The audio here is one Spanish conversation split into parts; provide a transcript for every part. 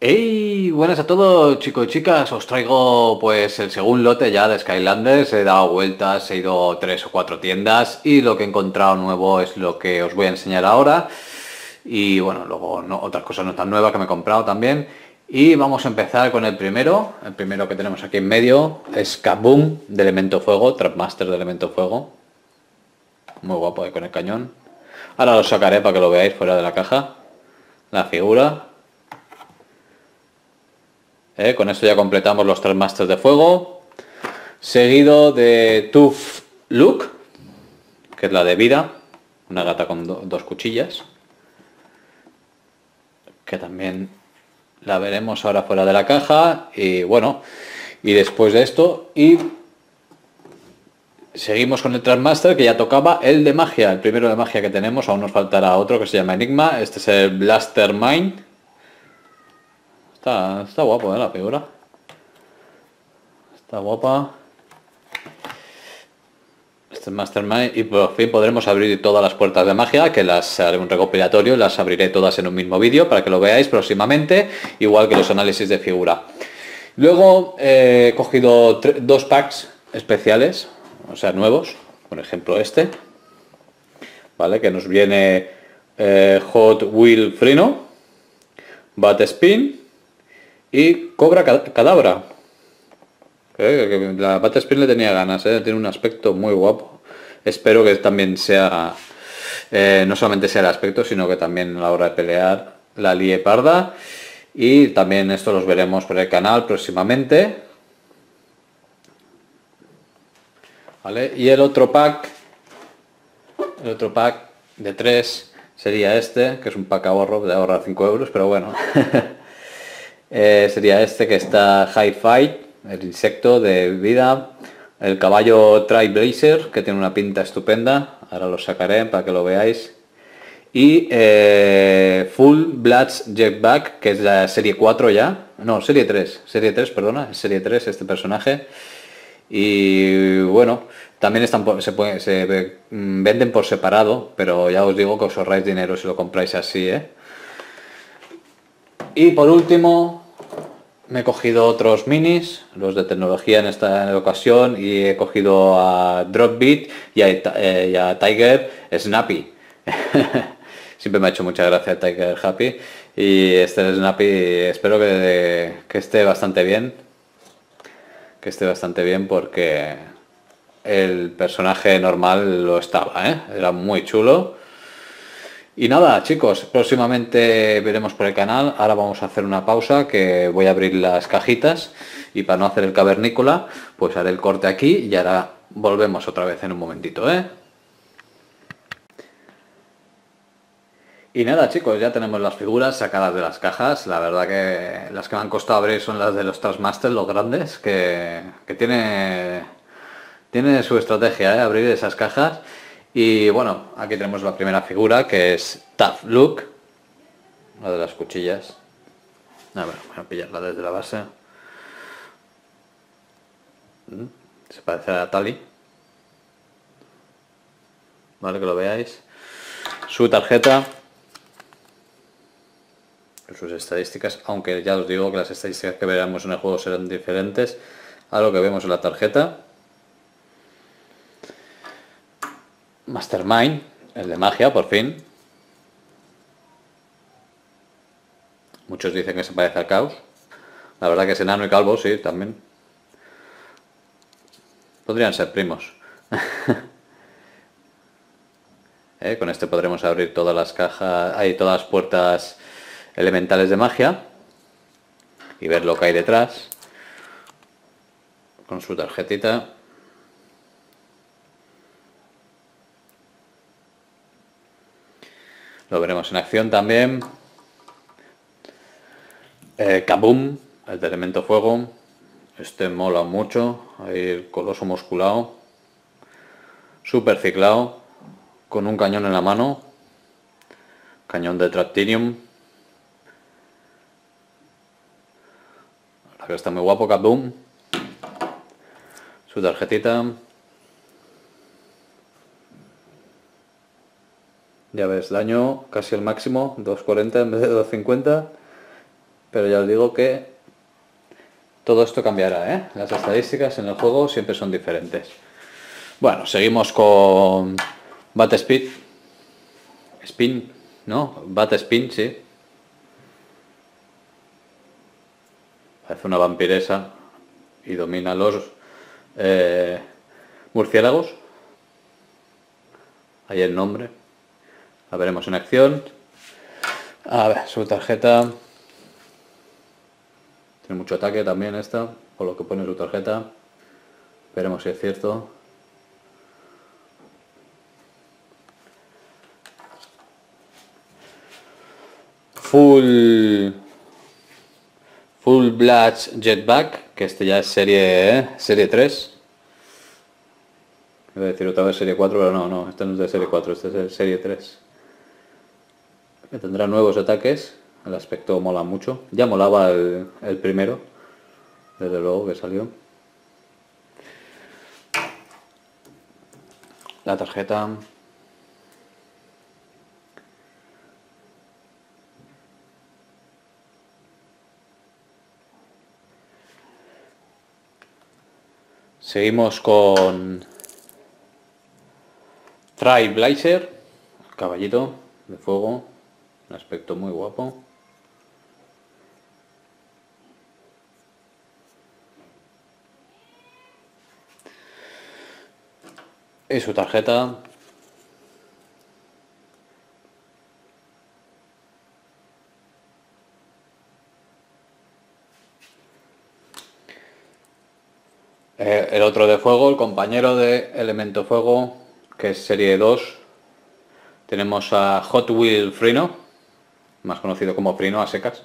Hey, buenas a todos chicos y chicas, os traigo pues el segundo lote ya de Skylanders, he dado vueltas, he ido a tres o cuatro tiendas y lo que he encontrado nuevo es lo que os voy a enseñar ahora. Y bueno, luego no, otras cosas no tan nuevas que me he comprado también. Y vamos a empezar con el primero, el primero que tenemos aquí en medio es Kaboom de Elemento Fuego, Trapmaster de Elemento Fuego, muy guapo ahí con el cañón, ahora lo sacaré para que lo veáis fuera de la caja, la figura ¿eh? Con esto ya completamos los tres masters de fuego. Seguido de Tooth Look, que es la de vida. Una gata con dos cuchillas. Que también la veremos ahora fuera de la caja. Y bueno, y después de esto, y seguimos con el Transmaster que ya tocaba el de magia, el primero de magia que tenemos, aún nos faltará otro que se llama Enigma, este es el Blaster Mind, Está, guapo, ¿eh? La figura. Está guapa. Este es Mastermind y por fin podremos abrir todas las puertas de magia, que las haré un recopilatorio, las abriré todas en un mismo vídeo para que lo veáis próximamente, igual que los análisis de figura. Luego eh, he cogido dos packs especiales, o sea, nuevos, por ejemplo este, ¿vale? Que nos viene eh, Hot Wheel Freno, Bat Spin, y Cobra Cadabra. La Pata Spin le tenía ganas, eh, tiene un aspecto muy guapo. Espero que también sea, eh, no solamente sea el aspecto, sino que también a la hora de pelear la lie parda. Y también esto los veremos por el canal próximamente. ¿Vale? Y el otro pack, el otro pack de 3 sería este, que es un pack ahorro de ahorrar 5 euros, pero bueno. Eh, sería este que está Hi-Fi, el insecto de vida, el caballo Tri-Blazer, que tiene una pinta estupenda, ahora lo sacaré para que lo veáis, y eh, Full Bloods Jetback, que es la serie 4 ya, no, serie 3, serie 3, perdona, serie 3 este personaje, y bueno, también están se, puede, se mm, venden por separado, pero ya os digo que os ahorráis dinero si lo compráis así, ¿eh? Y por último, me he cogido otros minis, los de tecnología en esta ocasión, y he cogido a Dropbeat y a, eh, Tiger Snappy. Siempre me ha hecho mucha gracia Tiger Happy. Y este Snappy espero que, que esté bastante bien. Que esté bastante bien porque el personaje normal lo estaba, ¿eh? Era muy chulo. Y nada, chicos, próximamente veremos por el canal. Ahora vamos a hacer una pausa que voy a abrir las cajitas y para no hacer el cavernícola, pues haré el corte aquí y ahora volvemos otra vez en un momentito, ¿eh? Y nada chicos, ya tenemos las figuras sacadas de las cajas, la verdad que las que me han costado abrir son las de los Trasmasters, los grandes, que, que tiene, tiene su estrategia, ¿eh? abrir esas cajas y bueno, aquí tenemos la primera figura que es Tough Look, la de las cuchillas. A ver, voy a pillarla desde la base. Mm, se parece a Tali. Vale, que lo veáis. Su tarjeta. Sus estadísticas, aunque ya os digo que las estadísticas que veremos en el juego serán diferentes a lo que vemos en la tarjeta. Mastermind, el de magia, por fin. Muchos dicen que se parece al caos. La verdad que es enano y calvo, sí, también. Podrían ser primos. ¿Eh? Con este podremos abrir todas las cajas, hay todas las puertas elementales de magia y ver lo que hay detrás con su tarjetita. Lo veremos en acción también. Eh, Kaboom, el de elemento fuego. Este mola mucho. Ahí el coloso musculado. Super ciclado. Con un cañón en la mano. Cañón de Tractinium. La que está muy guapo Kaboom. Su tarjetita. Ya ves, daño casi el máximo, 240 en vez de 250. pero ya os digo que todo esto cambiará, ¿eh? Las estadísticas en el juego siempre son diferentes. Bueno, seguimos con Bat Speed. Spin, ¿no? Bat Spin, sí. Parece una vampiresa y domina los eh, murciélagos. Ahí el nombre. La veremos en acción. A ver, su tarjeta. Tiene mucho ataque también esta, por lo que pone su tarjeta. Veremos si es cierto. Full Full Blast Jetback, que este ya es serie serie 3. Voy a decir otra vez serie 4, pero no, no, este no es de serie 4, este es de serie 3. Tendrá nuevos ataques, el aspecto mola mucho. Ya molaba el, primero, desde luego que salió. La tarjeta Seguimos con Blazer, caballito de fuego, un aspecto muy guapo. Y su tarjeta. Eh, el otro de fuego, el compañero de Elemento Fuego, que es serie 2. Tenemos a Hot Wheel Frino, más conocido como Frino a secas.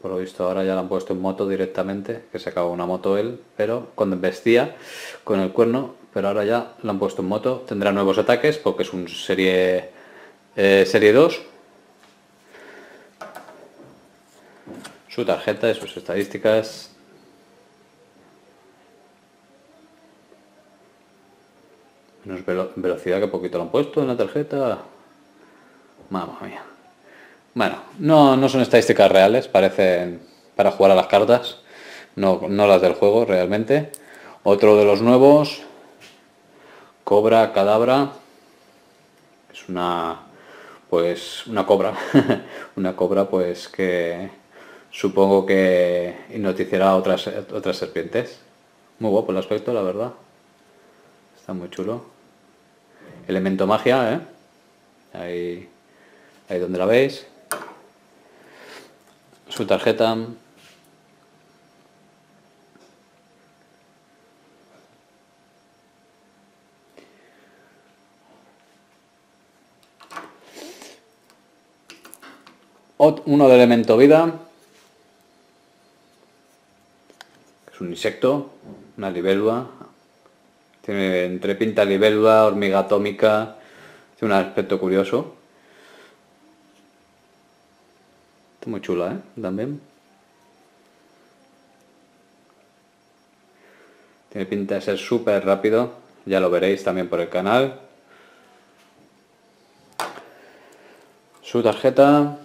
Por lo visto ahora ya lo han puesto en moto directamente, que se acabó una moto él, pero cuando vestía con el cuerno, pero ahora ya lo han puesto en moto. Tendrá nuevos ataques porque es un serie, eh, serie 2 su tarjeta y sus estadísticas. Velocidad que poquito lo han puesto en la tarjeta. Mamma mía. Bueno, no, no son estadísticas reales, parecen para jugar a las cartas, no, no las del juego realmente. Otro de los nuevos, Cobra Cadabra, es una pues una cobra, una cobra pues que Supongo que noticiará otras, otras serpientes. Muy guapo el aspecto, la verdad. Está muy chulo. Elemento magia, ¿eh? Ahí, ahí donde la veis. Su tarjeta. Uno de elemento vida. Es un insecto, una libélula. Tiene entre pinta libélula, hormiga atómica. Tiene un aspecto curioso. Está muy chula, ¿eh? También. Tiene pinta de ser súper rápido. Ya lo veréis también por el canal. Su tarjeta.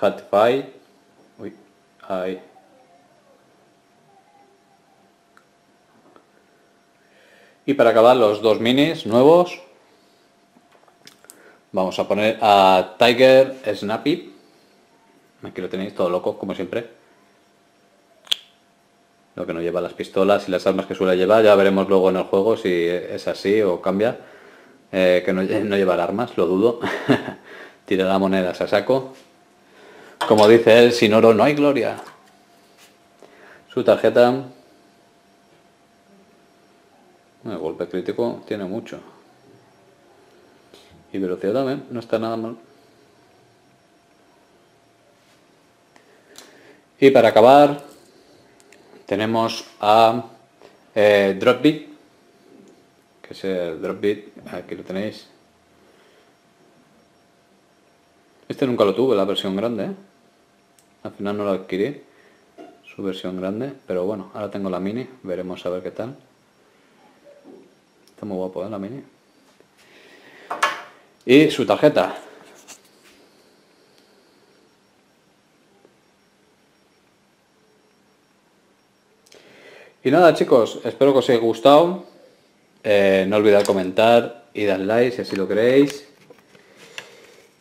Hatfy. Uy, ahí. Y para acabar los dos minis nuevos, vamos a poner a Tiger Snappy. Aquí lo tenéis todo loco, como siempre. Lo que no lleva las pistolas y las armas que suele llevar, ya veremos luego en el juego si es así o cambia. Eh, que no, no llevar armas, lo dudo. Tira monedas a saco. Como dice él, sin oro no hay gloria. Su tarjeta el golpe crítico tiene mucho. Y velocidad también, no está nada mal. Y para acabar, tenemos a eh, Dropbeat, que es el Dropbeat, aquí lo tenéis. Este nunca lo tuve, la versión grande, ¿eh? al final no lo adquirí, su versión grande, pero bueno, ahora tengo la mini, veremos a ver qué tal. Está muy guapo, ¿eh? La mini. Y su tarjeta. Y nada chicos, espero que os haya gustado. Eh, no olvidéis comentar y dar like si así lo queréis.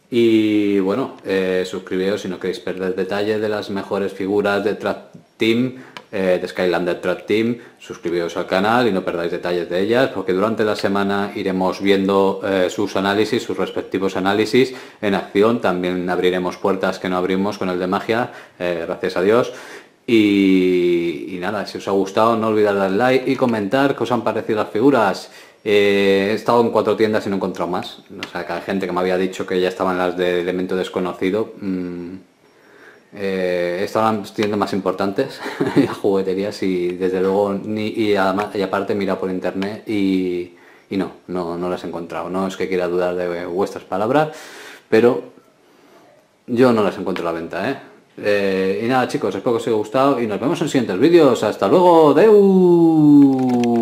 Y bueno, eh, suscribiros si no queréis perder detalles de las mejores figuras de Track Team, eh, de Skylander Track Team. Suscribiros al canal y no perdáis detalles de ellas, porque durante la semana iremos viendo eh, sus análisis, sus respectivos análisis en acción. También abriremos puertas que no abrimos con el de magia, gracias a Dios. Y, y, nada, si os ha gustado no olvidar dar like y comentar qué os han parecido las figuras. Eh, he estado en cuatro tiendas y no he encontrado más. O sea, que hay gente que me había dicho que ya estaban las de elemento desconocido. Mm, eh, tiendas más importantes, jugueterías y desde luego ni y, además, y aparte mira por internet y, y no, no, no las he encontrado. No es que quiera dudar de vuestras palabras, pero yo no las encuentro a la venta, ¿eh? Eh, y nada chicos, espero que os haya gustado y nos vemos en siguientes vídeos. Hasta luego, Deu.